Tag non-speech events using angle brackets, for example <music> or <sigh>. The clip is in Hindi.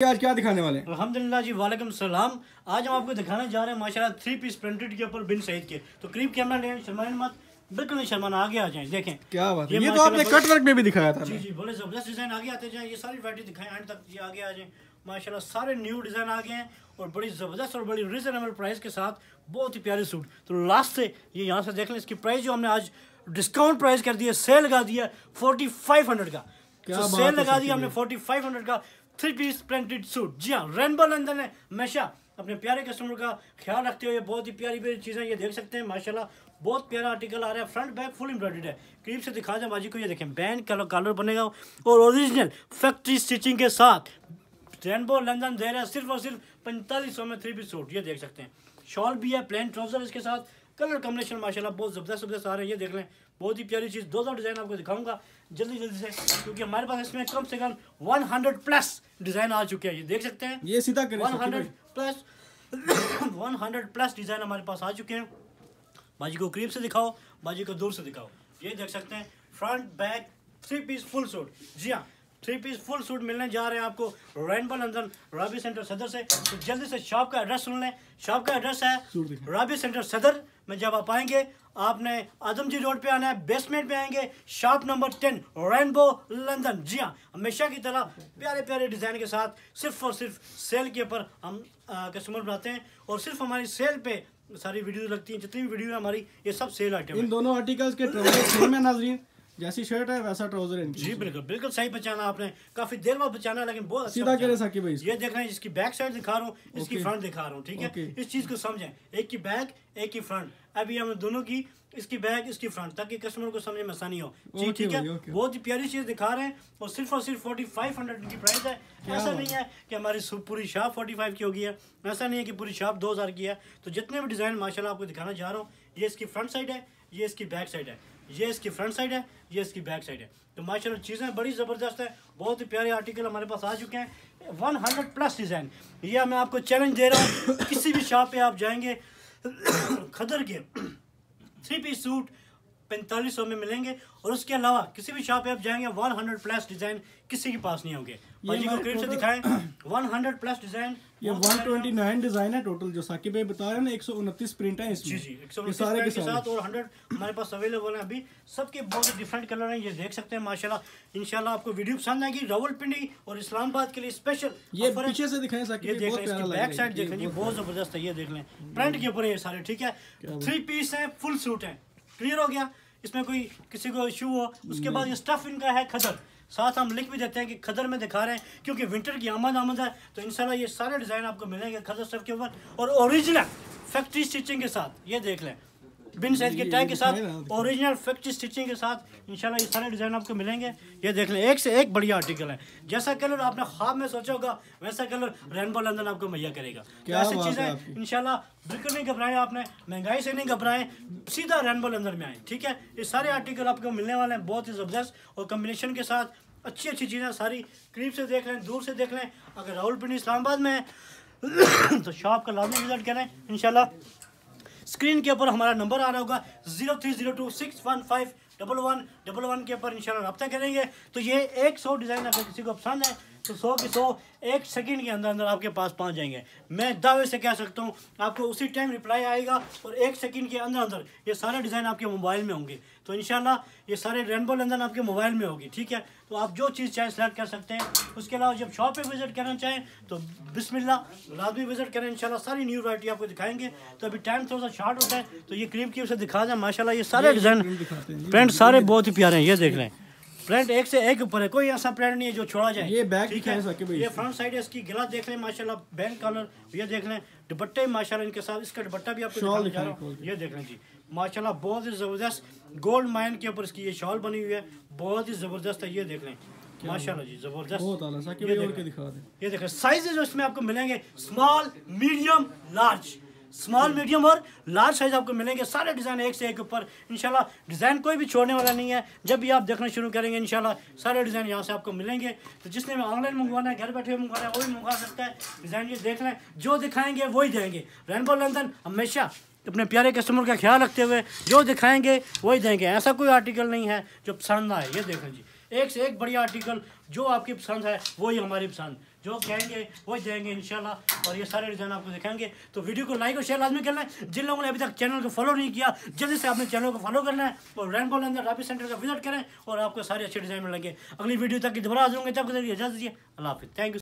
आज क्या दिखाने वाले हैं? अल्हम्दुलिल्लाह जी वालेकुम सलाम। आज हम आपको दिखाने जा रहे हैं माशाल्लाह थ्री पीस प्रिंटेड के ऊपर बिन सईद के। तो करीब कैमरा लें शर्माइन मत। बिल्कुल नहीं शर्माना आगे आ जाए देखें। क्या बात है। ये ये तो आपने कट वर्क में भी दिखाया था जी जी बड़े ज़बरदस्त डिज़ाइन आगे आते जाएँ ये सारी वैरायटी दिखाएँ एंड तक ये आगे आ जाएँ। माशाल्लाह सारे न्यू डिज़ाइन आ गए हैं और बड़ी ज़बरदस्त और बड़ी रिजनेबल प्राइस के साथ बहुत ही प्यारे सूट तो लास्ट से ये यहाँ से देख लें इसकी प्राइस जो हमने आज डिस्काउंट प्राइस कर दिया सेल लगा दिया फोर्टी फाइव हंड्रेड का। तो सेल लगा दिया हमने फोर्टी फाइव हंड्रेड का। थ्री पीस प्रिंटेड सूट जी हाँ रेनबो लंदन है। हमेशा अपने प्यारे कस्टमर का ख्याल रखते हुए बहुत ही प्यारी प्यारी चीज़ें ये देख सकते हैं। माशाल्लाह, बहुत प्यारा आर्टिकल आ रहा है। फ्रंट बैक फुल एम्ब्रॉयडेड है। करीब से दिखा दें, बाजी को ये देखें। बैन कलर कलर बनेगा और ओरिजिनल फैक्ट्री स्टिचिंग के साथ रेनबो लंदन दे रहा है सिर्फ़ और सिर्फ़ पैंतालीस सौ में थ्री पीस सूट ये देख सकते हैं। शॉल भी है प्लेन ट्राउज़र इसके साथ। कलर कॉम्बिनेशन माशाल्लाह बहुत ज़बरदस्त ज़बरदस्त आ रहे हैं। ये देख लें, बहुत ही प्यारी चीज़। दो दो डिज़ाइन आपको दिखाऊँगा जल्दी जल्दी से, क्योंकि हमारे पास इसमें कम से कम 100 प्लस डिज़ाइन आ चुके हैं ये देख सकते हैं। ये सीधा one hundred plus one hundred plus design हमारे पास आ चुके हैं। बाजी को करीब से दिखाओ बाजी को दूर से दिखाओ। ये देख सकते हैं front back three piece full suit जी हाँ थ्री पीस फुल सूट मिलने जा रहे हैं आपको रेनबो लंदन राबी सेंटर सदर से। तो जल्दी से शॉप का एड्रेस सुन लें। शॉप का एड्रेस है राबी सेंटर सदर। में जब आप आएँगे आपने आदम जी रोड पे आना है बेसमेंट पे आएँगे shop number ten rainbow London जी हाँ हमेशा की तरह प्यारे प्यारे डिज़ाइन के साथ सिर्फ़ और सिर्फ़ सेल के ऊपर हम कस्टमर बनाते हैं और सिर्फ़ हमारी सेल पे सारी वीडियो लगती हैं जितनी भी वीडियो है हमारी ये सब सेल आइटम इन दोनों आर्टिकल्स के सेम है नाजरीन जैसी शर्ट है वैसा ट्राउज़र है जी बिल्कुल बिल्कुल सही पहचाना आपने। काफ़ी देर बाद पहचाना लेकिन बहुत अच्छा सीधा। करे साकिब भाई ये देख रहे हैं इसकी बैक साइड दिखा रहा हूँ इसकी फ्रंट दिखा रहा हूँ ठीक है? इस चीज़ को समझें एक की बैक एक की फ्रंट अभी हम दोनों की इसकी बैक इसकी फ्रंट ताकि कस्टमर को समझने में आसानी हो। जी ठीक है? बहुत ही प्यारी चीज़ दिखा रहे हैं और सिर्फ़ और सिर्फ़ फोर्टी फाइव हंड्रेड की प्राइस है। ऐसा नहीं है। कि हमारी पूरी शॉप फोर्टी फाइव की होगी है। ऐसा नहीं है कि पूरी शॉप दो हज़ार की है। तो जितने भी डिज़ाइन माशाल्लाह आपको दिखाना चाह रहा हूँ ये इसकी फ्रंट साइड है। ये इसकी बैक साइड है। ये इसकी फ्रंट साइड है, ये इसकी बैक साइड है। तो माशाल्लाह चीज़ें बड़ी ज़बरदस्त है, बहुत ही प्यारे आर्टिकल हमारे पास आ चुके हैं। वन हंड्रेड प्लस डिज़ाइन ये मैं आपको चैलेंज दे रहा हूँ, किसी भी शॉप पे आप जाएँगे, <coughs> खदर के थ्री पीस सूट पैंतालीस सौ में मिलेंगे और उसके अलावा किसी भी शॉप पे आप जाएँगे वन हंड्रेड प्लस डिज़ाइन किसी के पास नहीं होंगे। भाजी को करीब से दिखाएँ वन हंड्रेड प्लस डिज़ाइन ये 129 डिज़ाइन है टोटल जो साकिब भाई बता रहे हैं ना 129 प्रिंट है इसमें। जी जी एक सौ सारे के साथ और हंड्रेड हमारे पास अवेलेबल है अभी। सबके बहुत डिफरेंट कलर हैं ये देख सकते हैं माशाल्लाह। इंशाल्लाह आपको वीडियो पसंद आएगी रावलपिंडी और इस्लामाबाद के लिए स्पेशल ये पीछे से दिखाएँ साकिब देख लें बैक साइड देख लें जी बहुत ज़बरदस्त है ये देख लें। प्रिंट के ऊपर ये सारे ठीक है? थ्री पीस है। फुल सूट है। क्लियर हो गया। इसमें कोई किसी को इशू हो उसके बाद ये स्टफ़ इनका है खदर। साथ हम लिख भी देते हैं कि खदर में दिखा रहे हैं क्योंकि विंटर की आमद आमद है तो इंशाल्लाह ये सारे डिज़ाइन आपको मिलेंगे खदर स्टफ़ के ऊपर। और ओरिजिनल फैक्ट्री स्टिचिंग के साथ ये देख लें। बिन साइज़ के टैग के साथ ओरिजिनल फैक्ट्री स्टिचिंग के साथ इंशाल्लाह ये सारे डिज़ाइन आपको मिलेंगे। ये देख लें एक से एक बढ़िया आर्टिकल है। जैसा कलर आपने ख्वाब में सोचा होगा वैसा कलर रेनबो लंदन आपको मुहैया करेगा। तो ऐसी है चीज़ें। इंशाल्लाह बिल्कुल नहीं घबराएँ आपने महँगाई से नहीं घबराएँ सीधा रेनबो लंदन में आए ठीक है? ये सारे आर्टिकल आपको मिलने वाले हैं बहुत ही ज़बरदस्त और कम्बिनेशन के साथ अच्छी अच्छी चीज़ें सारी करीब से देख लें दूर से देख लें। अगर रावलपिंडी इस्लामाबाद में है <coughs> तो शॉप का लाजमी विज़िट करें इंशाल्लाह। स्क्रीन के ऊपर हमारा नंबर आ रहा होगा zero three zero two six one five double one double one के ऊपर इंशाल्लाह रब्ता करेंगे। तो ये एक सौ डिज़ाइन अगर किसी को पसंद है तो सौ की सौ एक सेकंड के अंदर अंदर आपके पास पहुँच जाएँगे। मैं दावे से कह सकता हूँ आपको उसी टाइम रिप्लाई आएगा और एक सेकंड के अंदर अंदर ये सारे डिज़ाइन आपके मोबाइल में होंगे। तो इंशाल्लाह ये सारे रेनबो लंदन आपके मोबाइल में होगी ठीक है? तो आप जो चीज़ चाहे सेलेक्ट कर सकते हैं। उसके अलावा जब शॉप पे विज़िट करना चाहें तो बिस्मिल्लाह लाजमी विज़िट करें इंशाल्लाह सारी न्यू वैरायटी आपको दिखाएँगे। तो अभी टाइम थोड़ा सा शॉर्ट होता है तो ये क्रीम की उसे दिखा दें। माशाला ये सारे डिज़ाइन प्रिंट सारे बहुत ही प्यारे हैं ये देख लें। प्रिंट एक से एक ऊपर है कोई ऐसा प्रिंट नहीं है जो छोड़ा जाए। ये back ठीक है ये। फ्रंट साइड है इसकी गला देख लें माशाल्लाह बैंक कलर ये देख लें दुपट्टे माशाल्लाह इनके साथ इसका दुपट्टा भी आपको हूँ। ये देख लें जी माशाल्लाह बहुत ही ज़बरदस्त गोल्ड माइन के ऊपर इसकी ये शॉल बनी हुई है बहुत ही ज़बरदस्त है ये देख लें। माशाल्लाह जी ज़बरदस्त। बहुत आला साकिब ये देख। दिखा देखें साइजेज जो इसमें आपको मिलेंगे small medium large small medium और लार्ज साइज़ आपको मिलेंगे। सारे डिज़ाइन एक से एक ऊपर। इंशाल्लाह डिज़ाइन कोई भी छोड़ने वाला नहीं है। जब भी आप देखना शुरू करेंगे, इंशाल्लाह, सारे डिज़ाइन यहाँ से आपको मिलेंगे। तो जिसने ऑनलाइन मंगवाना है, घर बैठे हुए मंगवाना है, वो भी मंगवा सकता है। डिज़ाइन ये देख लें, जो दिखाएँगे, वही देंगे। रेनबो लंदन हमेशा अपने प्यारे कस्टमर का ख्याल रखते हुए, जो दिखाएँगे, वही देंगे। ऐसा कोई आर्टिकल नहीं है जो पसंद आए। ये देखें जी। एक से एक बढ़िया आर्टिकल जो आपकी पसंद है, वही हमारी पसंद। जो कहेंगे, वही देंगे, इंशाल्लाह। और ये सारे डिज़ाइन आपको दिखाएँगे। तो वीडियो को लाइक और शेयर लाजमी करना है। जिन लोगों ने अभी तक चैनल को फॉलो नहीं किया, जल्दी से आपने चैनल को फॉलो करना है और रेनबो अंदर राबी सेंटर का विज़िट करें और आपको सारे अच्छे डिज़ाइन मिलेंगे। अगली वीडियो तक दोबारा आ जाऊँगे तब इजाज़त दीजिए। अल्लाह हाफिज़। Thank you